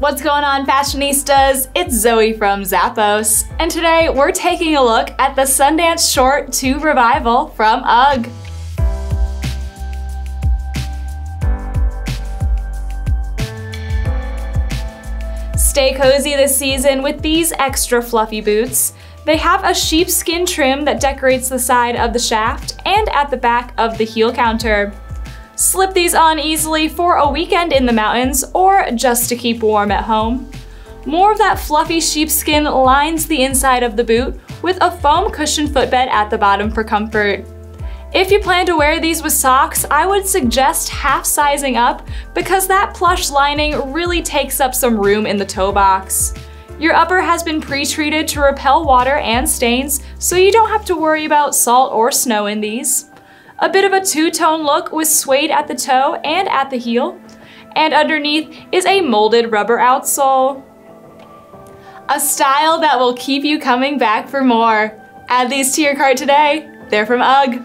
What's going on, fashionistas? It's Zoe from Zappos, and today we're taking a look at the Sundance Short 2 Revival from UGG. Stay cozy this season with these extra fluffy boots. They have a sheepskin trim that decorates the side of the shaft and at the back of the heel counter. Slip these on easily for a weekend in the mountains or just to keep warm at home. More of that fluffy sheepskin lines the inside of the boot with a foam cushion footbed at the bottom for comfort. If you plan to wear these with socks, I would suggest half sizing up because that plush lining really takes up some room in the toe box. Your upper has been pre-treated to repel water and stains, so you don't have to worry about salt or snow in these a bit of a two-tone look with suede at the toe and at the heel, and underneath is a molded rubber outsole. A style that will keep you coming back for more. Add these to your cart today. They're from UGG.